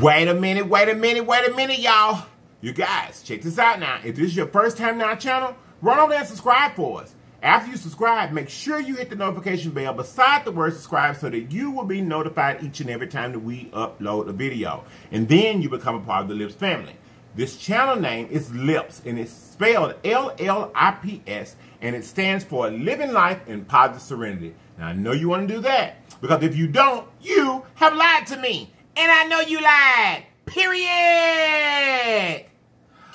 Wait a minute, wait a minute, wait a minute, y'all. You guys, check this out now. If this is your first time on our channel, run over there and subscribe for us. After you subscribe, make sure you hit the notification bell beside the word subscribe so that you will be notified each and every time that we upload a video. And then you become a part of the Lips family. This channel name is Lips and it's spelled L-L-I-P-S and it stands for Living Life in Positive Serenity. Now I know you want to do that because if you don't, you have lied to me. And I know you lied. Period.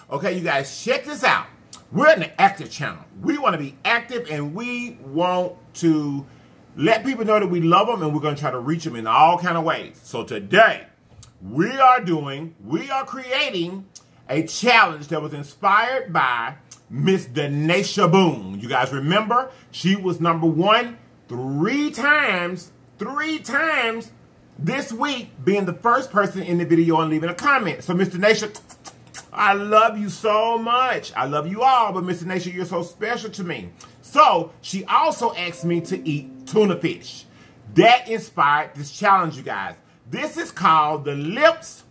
Okay, you guys, check this out. We're an active channel. We want to be active and we want to let people know that we love them and we're going to try to reach them in all kind of ways. So today, we are doing, we are creating a challenge that was inspired by Miss Danasha Boone. You guys remember? She was number one three times, three times this week being the first person in the video and leaving a comment. So Miss Danasha, I love you so much. I love you all, but Miss Danasha, you're so special to me. So she also asked me to eat tuna fish. That inspired this challenge, you guys. This is called the Lips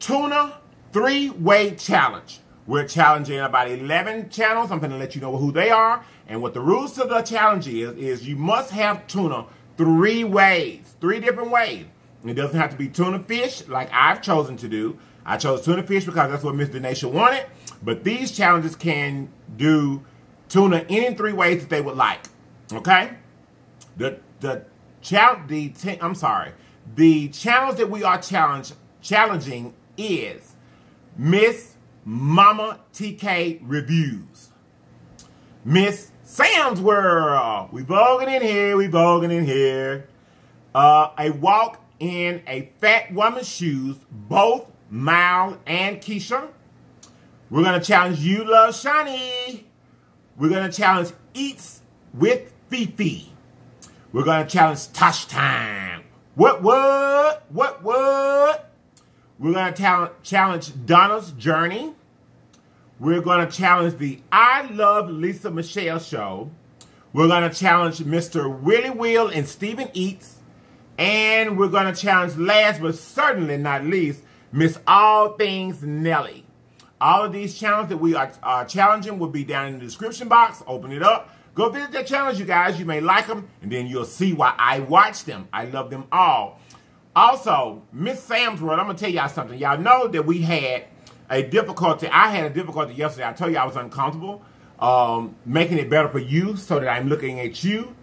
Tuna Three-Way Challenge. We're challenging about 11 channels. I'm going to let you know who they are. And what the rules to the challenge is, is you must have tuna three ways, three different ways. It doesn't have to be tuna fish like I've chosen to do. I chose tuna fish because that's what Miss Danasha wanted. But these challenges can do tuna any three ways that they would like. Okay? The the challenge the I'm sorry. The challenge that we are challenge challenging is Miss Mama TK reviews. Miss Sam's World. We voguing in here. We voguing in here. Uh, a walk in a fat woman's shoes, both Miles and Keisha. We're going to challenge You Love Chani. We're going to challenge Eats with Fifi. We're going to challenge Tosh Time. What, what? What, what? We're going to challenge Donna's Journey. We're going to challenge the I Love Lisa Michelle show. We're going to challenge Mr. Willy Will and Steven Eats. And we're going to challenge last but certainly not least, Miss All Things Nele. All of these challenges that we are challenging will be down in the description box. Open it up. Go visit that challenge, you guys. You may like them, and then you'll see why I watch them. I love them all. Also, Miss Sam's World, I'm going to tell y'all something. Y'all know that we had a difficulty. I had a difficulty yesterday. I told you I was uncomfortable. Um, making it better for you so that I'm looking at you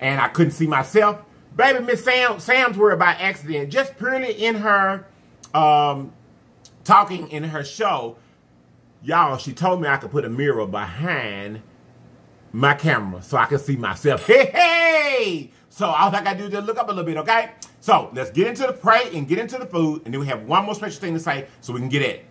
and I couldn't see myself. Baby, Miss Sam, Sam's World by accident, just purely in her um, talking in her show, y'all, she told me I could put a mirror behind my camera so I can see myself. Hey, hey! So all I gotta do is just look up a little bit, okay? So let's get into the pray and get into the food, and then we have one more special thing to say so we can get it.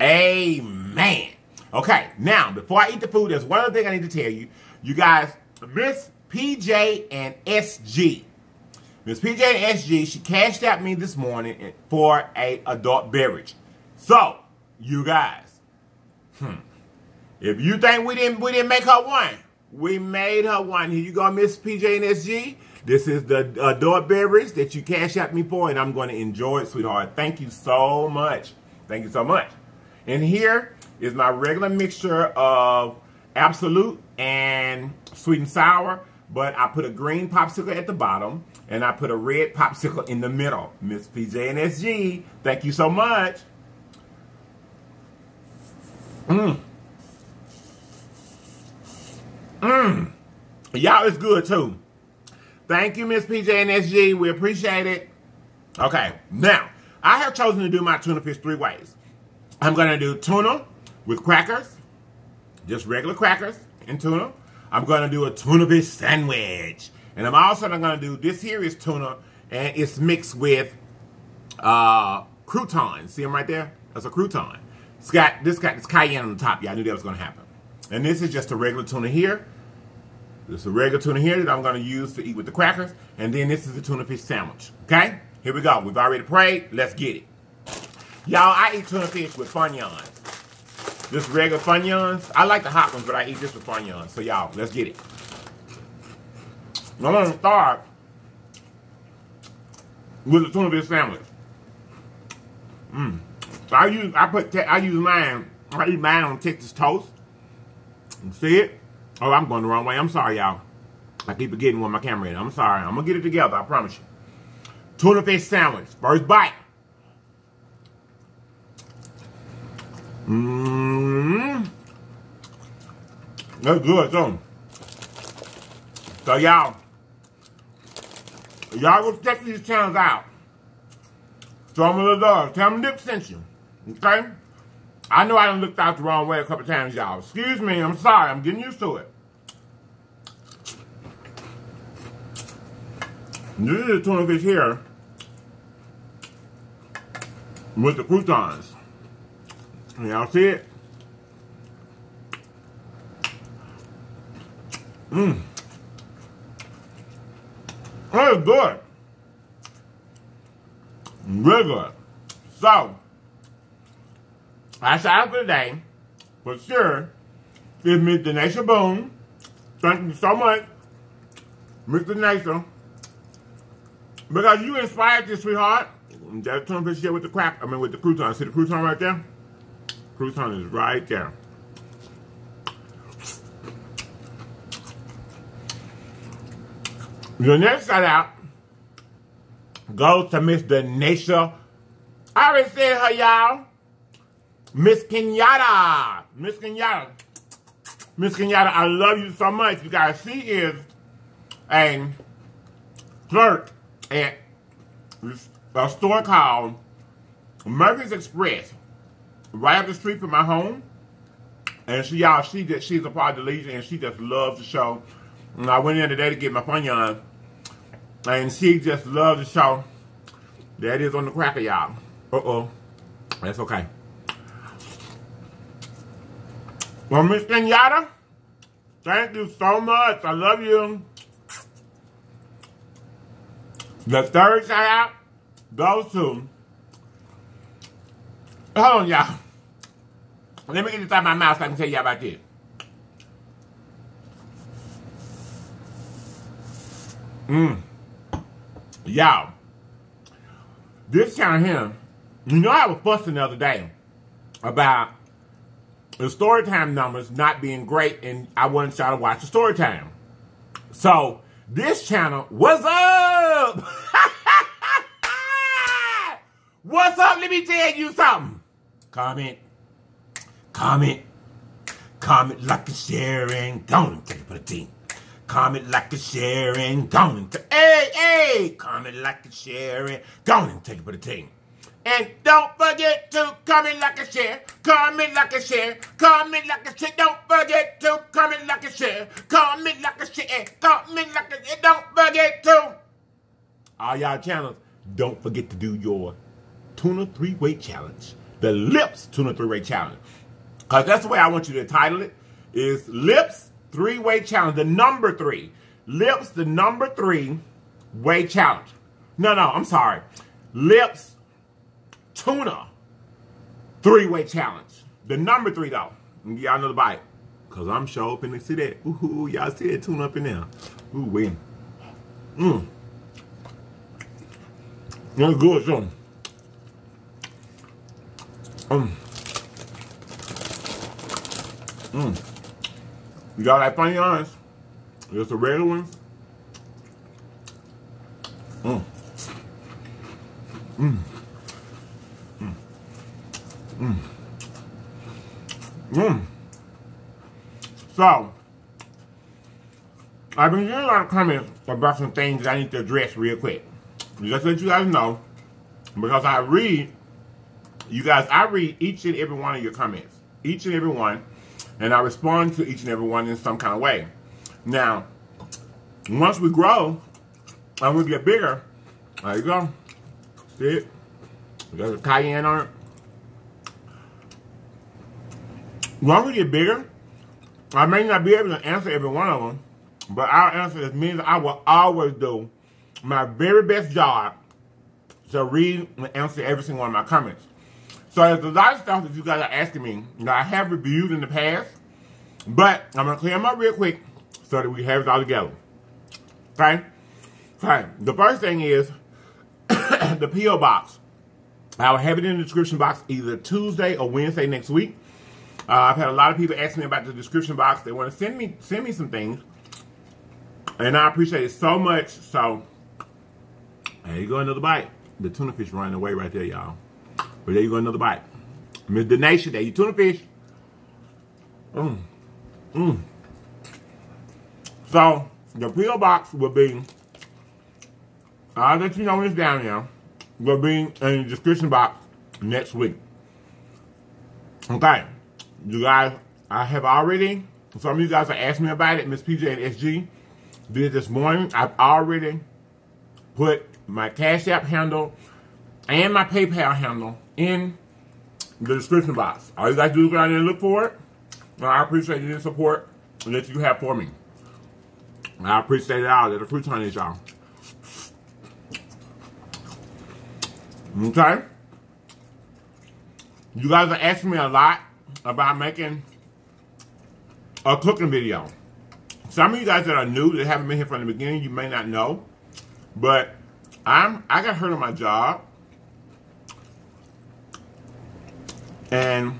Amen. Okay, now, before I eat the food, there's one other thing I need to tell you. You guys, Miss PJ and SG. Miss PJ and SG, she cashed out me this morning for a adult beverage. So, you guys, hmm, if you think we didn't we didn't make her one, we made her one. Here you go, Miss PJ and SG. This is the adult beverage that you cashed out me for, and I'm going to enjoy it, sweetheart. Thank you so much. Thank you so much. And here is my regular mixture of Absolut and sweet and sour, but I put a green popsicle at the bottom and I put a red popsicle in the middle. Miss PJ and SG, thank you so much. Mmm. Mmm. Y'all is good too. Thank you, Miss PJ and SG. We appreciate it. Okay, now, I have chosen to do my tuna fish three ways. I'm going to do tuna with crackers, just regular crackers and tuna. I'm going to do a tuna fish sandwich. And I'm also going to do, this here is tuna, and it's mixed with uh, croutons. See them right there? That's a crouton. It's got, this got this cayenne on the top. Yeah, I knew that was going to happen. And this is just a regular tuna here. This is a regular tuna here that I'm going to use to eat with the crackers. And then this is the tuna fish sandwich. Okay? Here we go. We've already prayed. Let's get it. Y'all, I eat tuna fish with Funyuns. Just regular Funyuns. I like the hot ones, but I eat this with Funyuns. So y'all, let's get it. I want to start with the tuna fish sandwich. Mmm. So I use I put I use mine. I eat mine on Texas toast. You see it? Oh, I'm going the wrong way. I'm sorry, y'all. I keep forgetting where my camera is. I'm sorry. I'm gonna get it together. I promise you. Tuna fish sandwich. First bite. Mmm. That's good, too. So, y'all, y'all go check these channels out. Show them the love. Tell them Nick sent you. Okay? I know I done looked out the wrong way a couple times, y'all. Excuse me. I'm sorry. I'm getting used to it. This is the tuna fish here with the croutons. Y'all see it? Mmm. That is good. Really good. So, that's all for today. For sure, give me Miss Danasha Boone. Thank you so much, Miss Danasha. Because you inspired this, sweetheart. That tuna fish here with the crap, I mean with the crouton. See the crouton right there? Crouton is right there. The next shout out goes to Miss Danasha. I already said her, y'all. Miss Kenyatta. Miss Kenyatta. Miss Kenyatta, I love you so much. You guys, she is a clerk at a store called Murphy's Express, right up the street from my home. And she, y'all, she just, she's a part of the Legion, and she just loves the show. And I went in today to get my on. And she just loves the show. That is on the cracker, y'all. Uh-oh. That's okay. Well, Miss Kenyatta, thank you so much. I love you. The third shout out goes to. Hold on, y'all. Let me get of my mouth so I can tell y'all about this. Mmm. Y'all, this kind of you know I was fussing the other day about the story time numbers not being great and I wanted y'all to watch the story time. So, this channel, what's up? what's up? Let me tell you something. Comment, comment, comment, like and share, and don't take it for the team. Comment, like, and share, and go and hey, hey, comment, like, and share, and go and take it for the team. And don't forget to comment, like, and share, comment, like, and share, comment, like, and share. Don't forget to comment, like, and share, comment, like, and share, comment, like, and share. Don't forget to. All y'all channels, don't forget to do your tuna three-way challenge. The Lips Tuna Three-Way Challenge. Because that's the way I want you to title it, is Lips three-way challenge. The number three. Lips, the number three way challenge. No, no, I'm sorry. Lips, tuna, three-way challenge. The number three, though. Y'all know the bite. Because I'm sure up in see that. Ooh, y'all see that tuna up in there. Ooh, wait. Mmm. That's good, too. Mmm. Mmm. You got that Funyuns? Just the regular ones? Mmm. Mmm. Mmm. Mmm. Mmm. So, I've been getting a lot of comments about some things I need to address real quick. Just to let you guys know, because I read, you guys, I read each and every one of your comments. Each and every one. And I respond to each and every one in some kind of way. Now, once we grow and we get bigger, there you go. See it? There's a cayenne on it. Once we get bigger, I may not be able to answer every one of them, but I'll answer as many as I will always do my very best job to read and answer every single one of my comments. So there's a lot of stuff that you guys are asking me that I have reviewed in the past, but I'm going to clear them up real quick so that we have it all together. Okay? Okay. The first thing is the P.O. Box. I'll have it in the description box either Tuesday or Wednesday next week. Uh, I've had a lot of people ask me about the description box. They want to send me send me some things. And I appreciate it so much. So, there you go, another bite. The tuna fish running away right there, y'all. But there you go, another bite. Miss Danasha, there you tuna fish. Mmm. Mmm. So, the P.O. box will be, I'll let you know when it's down there, will be in the description box next week. Okay. You guys, I have already, some of you guys are asking me about it, Miss PJ and SG did this morning. I've already put my Cash App handle and my PayPal handle in the description box. All you guys do is go down there and look for it. Well, I appreciate your support that you have for me. I appreciate it all. That the fruit on is, y'all. Okay? You guys are asking me a lot about making a cooking video. Some of you guys that are new that haven't been here from the beginning, you may not know, but I'm I got hurt on my job, and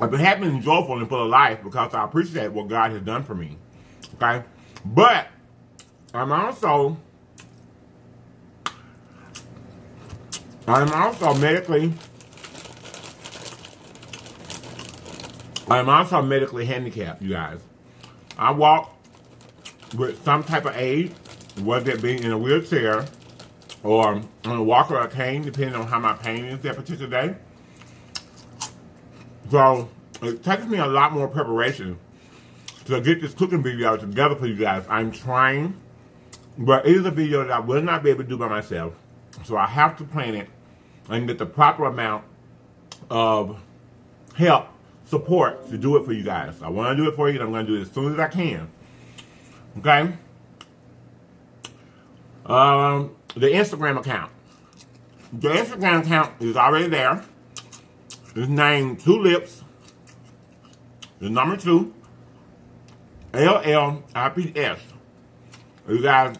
I've been happy and joyful and full of life because I appreciate what God has done for me. Okay, but I'm also I'm also medically I'm also medically handicapped, you guys. I walk with some type of aid, whether it be in a wheelchair or on a walker or a cane, depending on how my pain is that particular day. So it takes me a lot more preparation to get this cooking video together for you guys. I'm trying, but it is a video that I will not be able to do by myself. So I have to plan it and get the proper amount of help support to do it for you guys. I want to do it for you, and I'm going to do it as soon as I can. Okay? Um, the Instagram account. The Instagram account is already there. It's named Two Lips. The number two. L-L-I-P-S. You guys,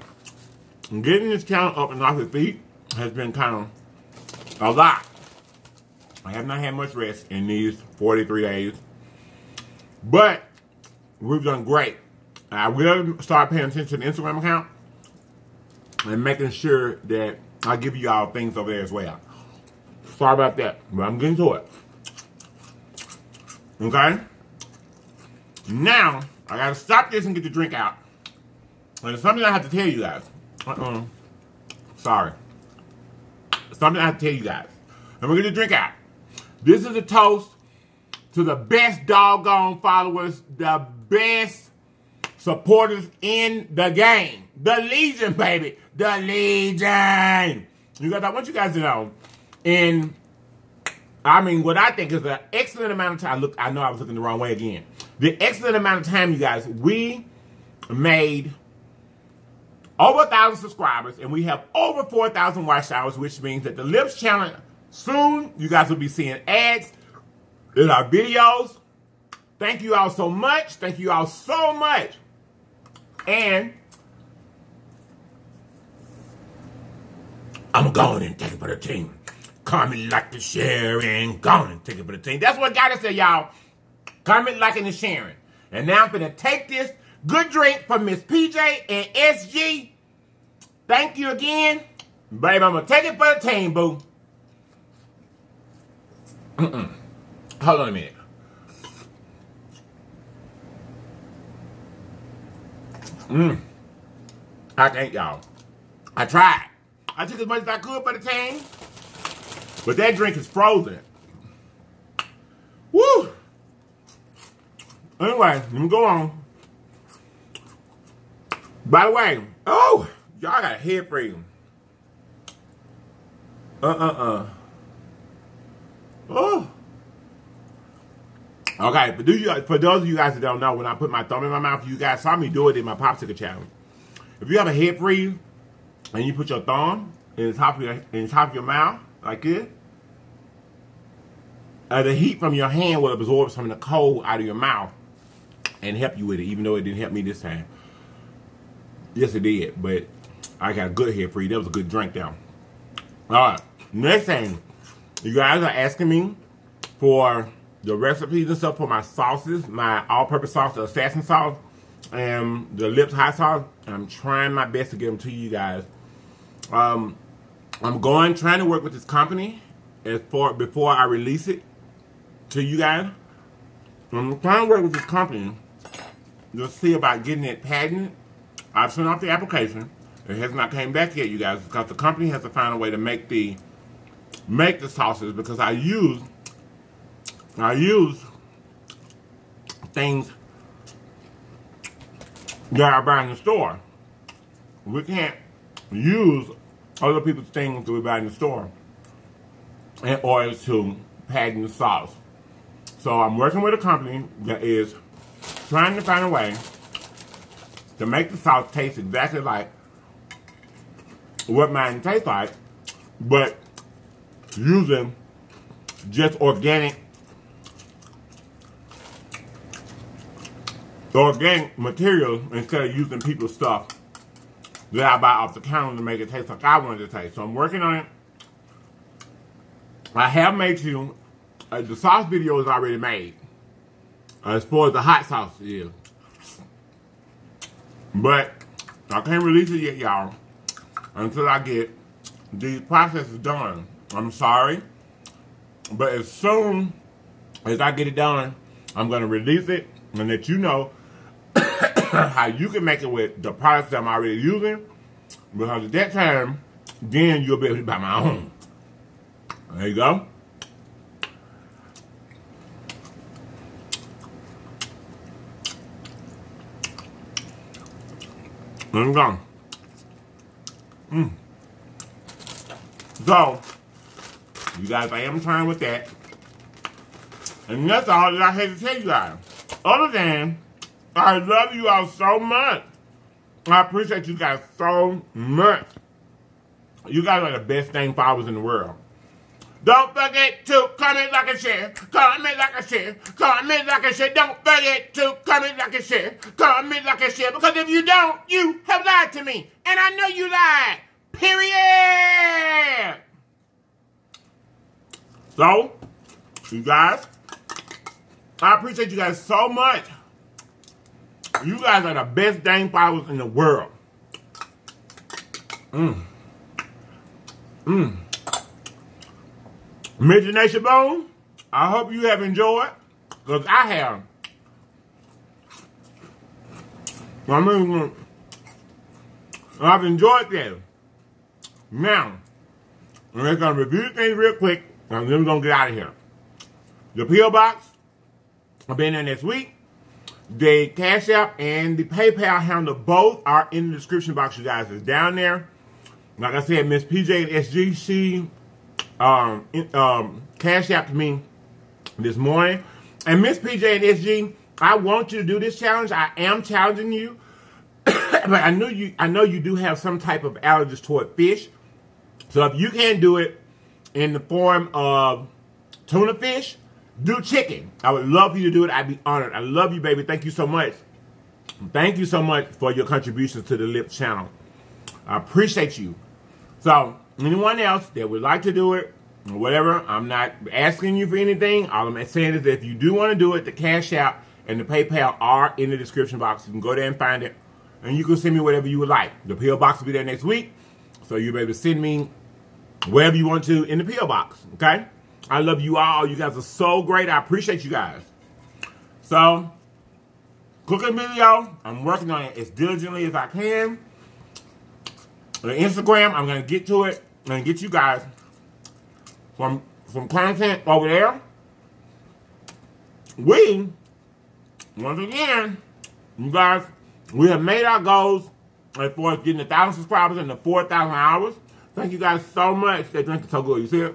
getting this channel up and off your feet has been kind of a lot. I have not had much rest in these 43 days. But we've done great. I will start paying attention to the Instagram account and making sure that I give you all things over there as well. Sorry about that, but I'm getting to it. Okay? Now, I gotta stop this and get the drink out. And it's something I have to tell you guys. Uh-uh. Sorry. Something I have to tell you guys. And we're gonna drink out. This is a toast to the best doggone followers, the best supporters in the game. The Legion, baby. The Legion. You guys, I want you guys to know, in, I mean, what I think is an excellent amount of time. Look, I know I was looking the wrong way again. The excellent amount of time, you guys, we made over a thousand subscribers and we have over 4,000 watch hours, which means that the Lips channel soon you guys will be seeing ads in our videos. Thank you all so much. Thank you all so much. And I'm going and take it for the team. Comment, like, and share, and go and take it for the team. That's what God said, y'all. Comment, like, and sharing. And now I'm going to take this good drink from Miss PJ and SG. Thank you again. Babe, I'm going to take it for the team, boo. Mm-mm. Hold on a minute. Mmm. I can't, y'all. I tried. I took as much as I could for the team. But that drink is frozen. Woo! Anyway, let me go on. By the way, oh, y'all got a head freezing. Uh-uh-uh. Oh. Okay, but do you for those of you guys that don't know, when I put my thumb in my mouth, you guys saw me do it in my popsicle challenge. If you have a head freeze and you put your thumb in the top of your in the top of your mouth like this, uh, the heat from your hand will absorb some of the cold out of your mouth and help you with it, even though it didn't help me this time. Yes, it did, but I got a good head for you. That was a good drink down. All right, next thing, you guys are asking me for the recipes and stuff for my sauces, my all-purpose sauce, the assassin sauce, and the lips hot sauce. I'm trying my best to get them to you guys. Um, I'm going, trying to work with this company as for before I release it to you guys. I'm trying to work with this company to see about getting it patented. I've sent off the application. It has not came back yet, you guys, because the company has to find a way to make the make the sauces because I use I use things that I buy in the store. We can't use other people's things that we buy in the store in order to patent the sauce. So I'm working with a company that is trying to find a way to make the sauce taste exactly like what mine tastes like, but using just organic organic materials instead of using people's stuff that I buy off the counter to make it taste like I want it to taste. So I'm working on it. I have made you, uh, the sauce video is already made. Uh, as far as the hot sauce is. But I can't release it yet, y'all, until I get these processes done. I'm sorry. But as soon as I get it done, I'm going to release it and let you know how you can make it with the products that I'm already using. Because at that time, then you'll be able to buy my own. There you go. There you go. Mm. So, you guys, I am trying with that. And that's all that I had to tell you guys. Other than I love you all so much. I appreciate you guys so much. You guys are the best thing followers in the world. Don't forget to comment, like, and share. Comment, like, and share. Comment, like, and share. Don't forget to comment, like, and share. Comment, like, and share. Because if you don't, you have lied to me. And I know you lied. Period. So, you guys, I appreciate you guys so much. You guys are the best dang followers in the world. Mmm. Mmm. Miss Danasha Boone, I hope you have enjoyed, because I have. I mean, I've enjoyed that. Now, we're going to review things real quick, and then we're going to get out of here. The P.O. Box, I'll be in there next week. The Cash App and the PayPal handle both are in the description box, you guys. It's down there. Like I said, Miss PJ and SG, she um, um, Cash App to me this morning. And Miss PJ and SG, I want you to do this challenge. I am challenging you. but I know you I know you do have some type of allergies toward fish. So if you can't do it in the form of tuna fish, do chicken. I would love for you to do it. I'd be honored. I love you, baby. Thank you so much. Thank you so much for your contributions to the Lip channel. I appreciate you. So, anyone else that would like to do it, whatever, I'm not asking you for anything. All I'm saying is that if you do want to do it, the Cash App and the PayPal are in the description box. You can go there and find it. And you can send me whatever you would like. The P.O. Box will be there next week. So you'll be able to send me wherever you want to in the P.O. Box. Okay? I love you all. You guys are so great. I appreciate you guys. So, cooking video, I'm working on it as diligently as I can. The Instagram, I'm going to get to it and get you guys some, some content over there. We, once again, you guys, we have made our goals as far as getting a 1,000 subscribers in the 4,000 hours. Thank you guys so much. That drink is so good. You see it?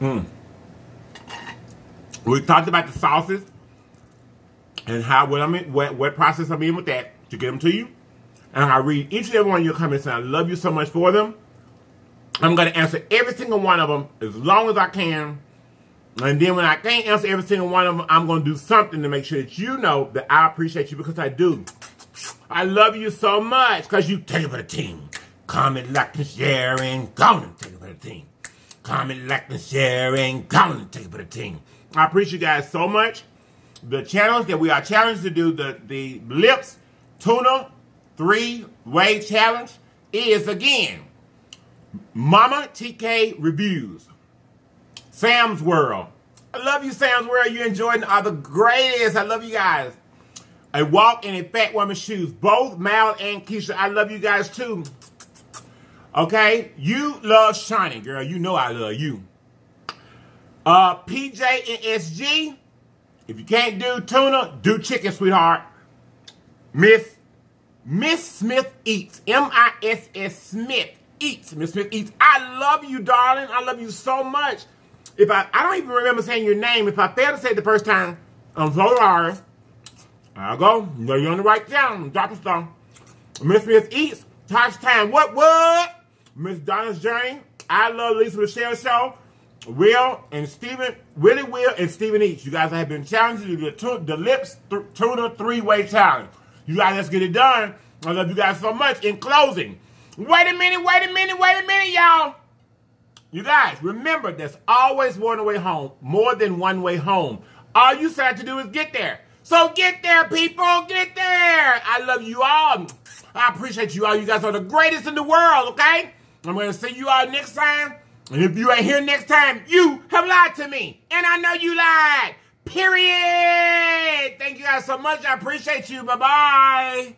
Mm. We talked about the sauces and how what I'm in, what, what process I'm in with that to get them to you. And I read each and every one of your comments, and I love you so much for them. I'm going to answer every single one of them as long as I can And then when I can't answer every single one of them, I'm going to do something to make sure that you know that I appreciate you because I do. I love you so much because you take it for the team. Comment, like, and share, and go and take it for the team. Comment, like, and share, and go and take it for the team. I appreciate you guys so much. The challenge that we are challenged to do, the, the lips tuna three-way challenge is, again, Mama TK Reviews. Sam's World. I love you, Sam's World. You and Jordan are the greatest. I love you guys. A walk in a fat woman's shoes. Both Mal and Keisha, I love you guys too. Okay? You love Chani, girl. You know I love you. Uh, PJ and SG. If you can't do tuna, do chicken, sweetheart. Miss Miss Smith Eats. M-I-S-S Smith Eats. Miss Smith Eats. I love you, darling. I love you so much. If I, I don't even remember saying your name. If I fail to say it the first time, I'm so sorry. I'll go. You know you're on the right channel. Drop a star. Miss Smith Eats. Tosh time. What, what? Miss Donna's Journey. I love Lisa Michelle Show. Will and Steven, Willy Will and Steven Eats. You guys have been challenged to the, the lips th tuna three-way challenge. You guys, let's get it done. I love you guys so much. In closing, wait a minute, wait a minute, wait a minute, y'all. You guys, remember, there's always one way home, more than one way home. All you have to do is get there. So get there, people. Get there. I love you all. I appreciate you all. You guys are the greatest in the world, okay? I'm going to see you all next time. And if you ain't here next time, you have lied to me. And I know you lied. Period. Thank you guys so much. I appreciate you. Bye-bye.